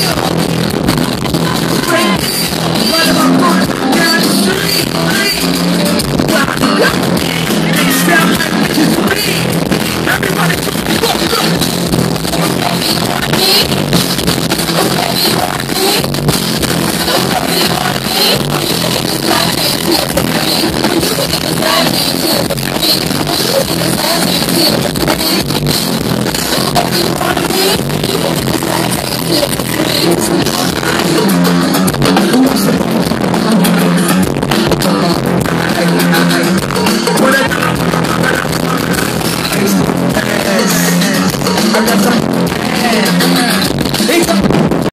Yeah. the